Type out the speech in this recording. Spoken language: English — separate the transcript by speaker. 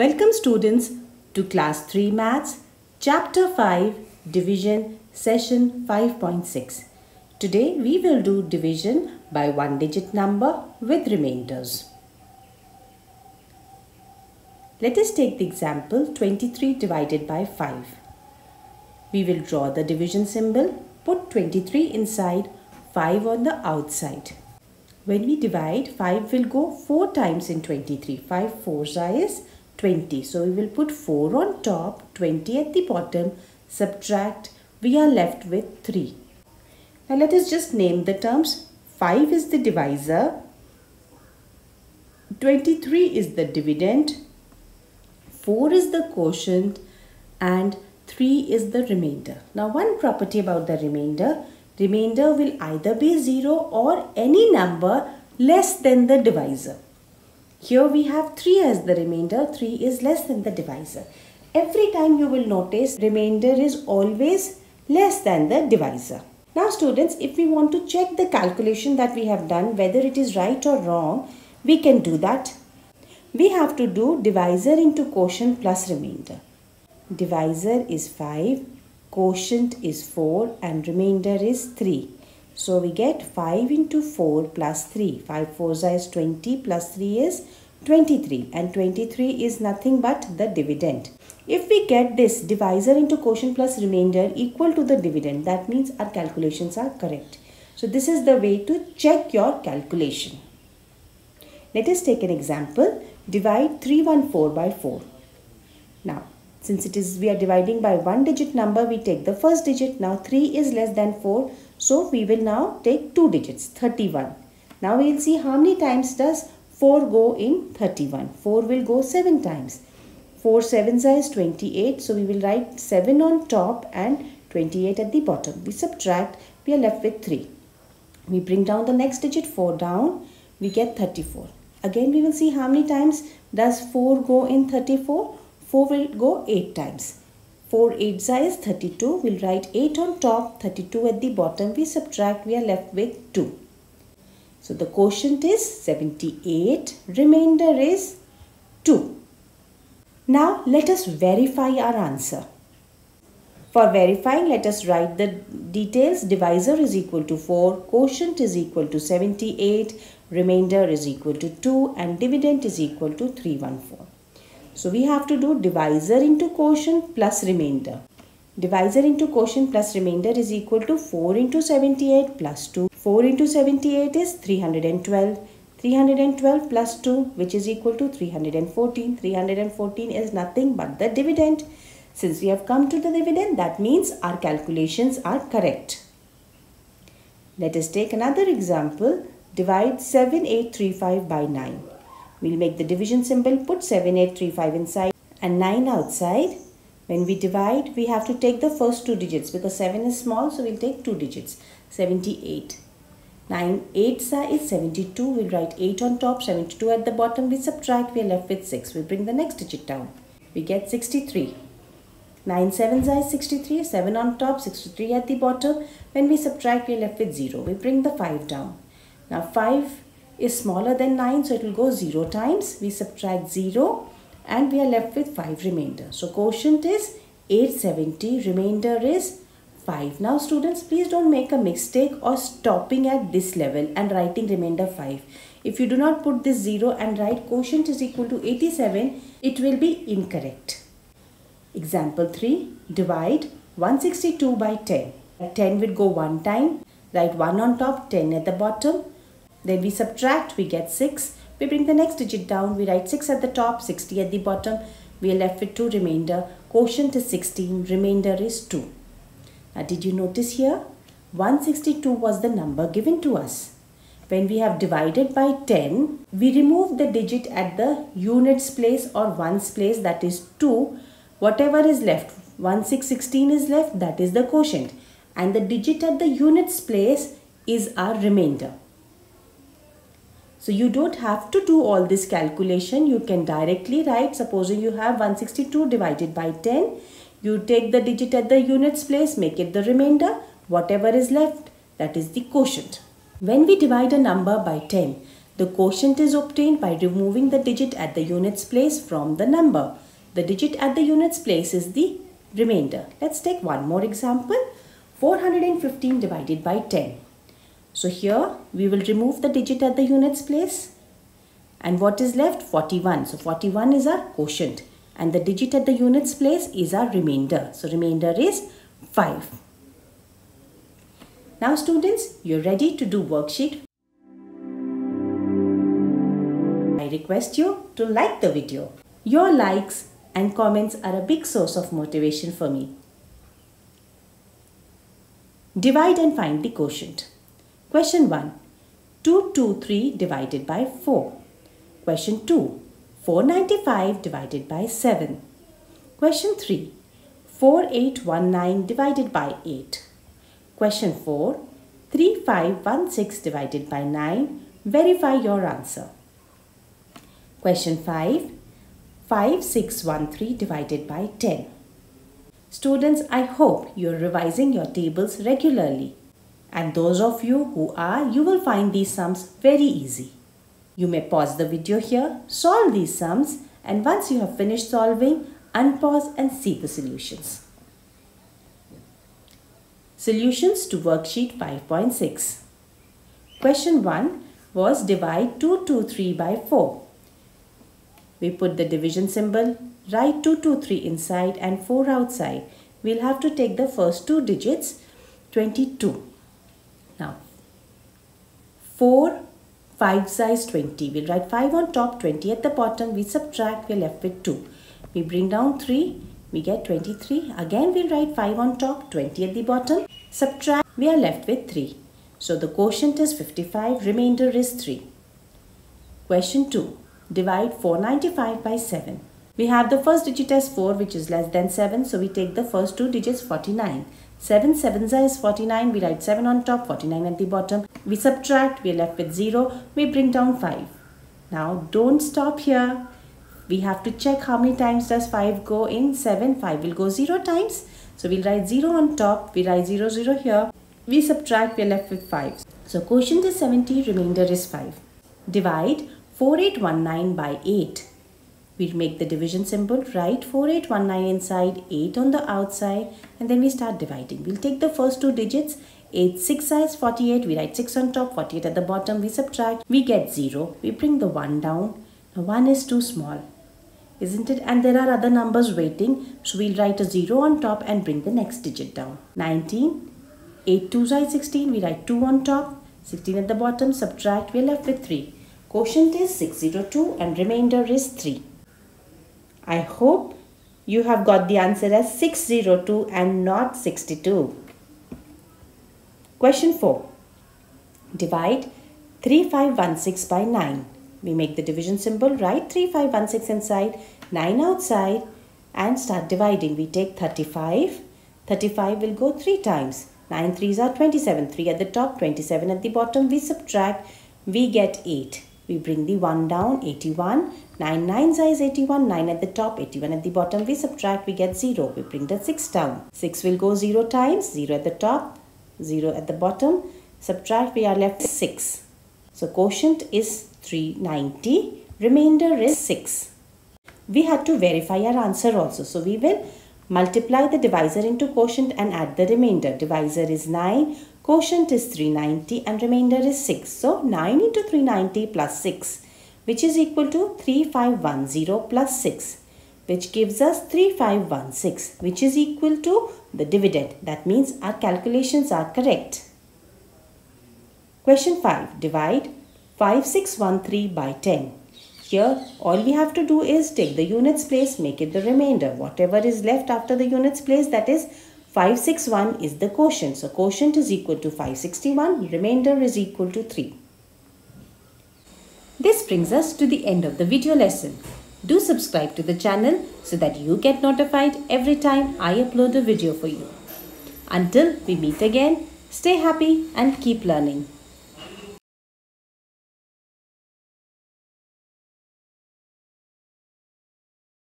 Speaker 1: Welcome students to class 3 maths chapter 5 division session 5.6. Today we will do division by one digit number with remainders. Let us take the example 23 divided by 5. We will draw the division symbol, put 23 inside, 5 on the outside. When we divide, 5 will go 4 times in 23. 5 4s is 20. So we will put 4 on top, 20 at the bottom, subtract, we are left with 3. Now let us just name the terms. 5 is the divisor, 23 is the dividend, 4 is the quotient and 3 is the remainder. Now one property about the remainder, remainder will either be 0 or any number less than the divisor. Here we have 3 as the remainder, 3 is less than the divisor. Every time you will notice remainder is always less than the divisor. Now students, if we want to check the calculation that we have done, whether it is right or wrong, we can do that. We have to do divisor into quotient plus remainder. Divisor is 5, quotient is 4 and remainder is 3. So we get 5 into 4 plus 3. 5 4 is 20 plus 3 is 23 and 23 is nothing but the dividend. If we get this divisor into quotient plus remainder equal to the dividend, that means our calculations are correct. So this is the way to check your calculation. Let us take an example. Divide 314 by 4. Now, since it is we are dividing by one digit number, we take the first digit. Now 3 is less than 4. So we will now take two digits, 31. Now we will see how many times does 4 go in 31. 4 will go 7 times. 4 7s is 28. So we will write 7 on top and 28 at the bottom. We subtract, we are left with 3. We bring down the next digit 4 down, we get 34. Again we will see how many times does 4 go in 34. 4 will go 8 times. 4 8 is 32. We'll write 8 on top, 32 at the bottom. We subtract, we are left with 2. So the quotient is 78, remainder is 2. Now let us verify our answer. For verifying, let us write the details. Divisor is equal to 4, quotient is equal to 78, remainder is equal to 2 and dividend is equal to 314. So we have to do divisor into quotient plus remainder. Divisor into quotient plus remainder is equal to 4 into 78 plus 2. 4 into 78 is 312. 312 plus 2 which is equal to 314. 314 is nothing but the dividend. Since we have come to the dividend that means our calculations are correct. Let us take another example. Divide 7835 by 9. We'll make the division symbol, put 7835 inside and 9 outside. When we divide, we have to take the first two digits because 7 is small, so we'll take two digits. 78. 9 8 is 72. We'll write 8 on top, 72 at the bottom. We subtract, we are left with 6. We bring the next digit down. We get 63. 9 7 is 63, 7 on top, 63 at the bottom. When we subtract, we are left with 0. We bring the 5 down. Now 5 is smaller than 9, so it will go 0 times. We subtract 0 and we are left with 5 remainder. So quotient is 870, remainder is 5. Now students, please don't make a mistake or stopping at this level and writing remainder 5. If you do not put this 0 and write quotient is equal to 87, it will be incorrect. Example 3, divide 162 by 10. 10 will go one time, write 1 on top, 10 at the bottom. Then we subtract, we get 6. We bring the next digit down, we write 6 at the top, 60 at the bottom. We are left with 2 remainder. Quotient is 16, remainder is 2. Now did you notice here? 162 was the number given to us. When we have divided by 10, we remove the digit at the units place or ones place that is 2. Whatever is left, 1616 is left that is the quotient and the digit at the units place is our remainder. So you don't have to do all this calculation. You can directly write, supposing you have 162 divided by 10. You take the digit at the units place, make it the remainder. Whatever is left, that is the quotient. When we divide a number by 10, The quotient is obtained by removing the digit at the units place from the number. The digit at the units place is the remainder. Let's take one more example. 415 divided by 10. So here we will remove the digit at the units place. And what is left? 41. So 41 is our quotient. And the digit at the units place is our remainder. So remainder is 5. Now students, you're ready to do worksheet I request you to like the video. Your likes and comments are a big source of motivation for me. Divide and find the quotient. Question 1. 223 divided by 4. Question 2. 495 divided by 7. Question 3. 4819 divided by 8. Question 4. 3516 divided by 9. Verify your answer. Question 5. 5613 divided by 10. Students, I hope you are revising your tables regularly. And those of you who are, you will find these sums very easy. You may pause the video here, solve these sums and once you have finished solving, unpause and see the solutions. Solutions to worksheet 5.6. Question 1 was divide 223 by 4. We put the division symbol, write 223 inside and 4 outside. We'll have to take the first two digits 22. Now 4 5 size 20. We'll write 5 on top, 20 at the bottom. We subtract, we're left with 2. We bring down 3, we get 23. Again we'll write 5 on top, 20 at the bottom. Subtract, we are left with 3. So the quotient is 55, remainder is 3. Question 2. Divide 495 by 7. We have the first digit as 4 which is less than 7. So we take the first two digits 49. 7 7 is 49. We write 7 on top, 49 at the bottom. We subtract, we are left with 0. We bring down 5. Now don't stop here. We have to check how many times does 5 go in 7. 5 will go 0 times. So we'll write 0 on top. We write 0 0 here. We subtract, we are left with 5. So quotient is 70, remainder is 5. Divide 4819 by 8. We make the division symbol, write 4819 inside, 8 on the outside and then we start dividing. We'll take the first two digits, 8, 6 size 48, we write 6 on top, 48 at the bottom, we subtract, we get 0. We bring the 1 down. Now 1 is too small, isn't it? And there are other numbers waiting, so we'll write a 0 on top and bring the next digit down. 19, 8 2 size 16, we write 2 on top, 16 at the bottom, subtract, we're left with 3. Quotient is 602 and remainder is 3. I hope you have got the answer as 602 and not 62. Question 4. Divide 3516 by 9. We make the division symbol, write 3516 inside, 9 outside and start dividing. We take 35. 35 will go 3 times. 9 3s are 27. 3 at the top, 27 at the bottom. We subtract, we get 8. We bring the 1 down, 81. 9 9 is 81, 9 at the top, 81 at the bottom. We subtract, we get 0. We bring the 6 down. 6 will go 0 times, 0 at the top, 0 at the bottom. Subtract, we are left 6. So quotient is 390, remainder is 6. We had to verify our answer also. So we will multiply the divisor into quotient and add the remainder. Divisor is 9, Quotient is 390 and remainder is 6. So 9 into 390 plus 6 which is equal to 3510 plus 6 which gives us 3516 which is equal to the dividend. That means our calculations are correct. Question 5. Divide 5613 by 10. Here all we have to do is take the units place, make it the remainder. Whatever is left after the units place that is 561 is the quotient. So quotient is equal to 561, remainder is equal to 3. This brings us to the end of the video lesson. Do subscribe to the channel so that you get notified every time I upload a video for you. Until we meet again, stay happy and keep learning.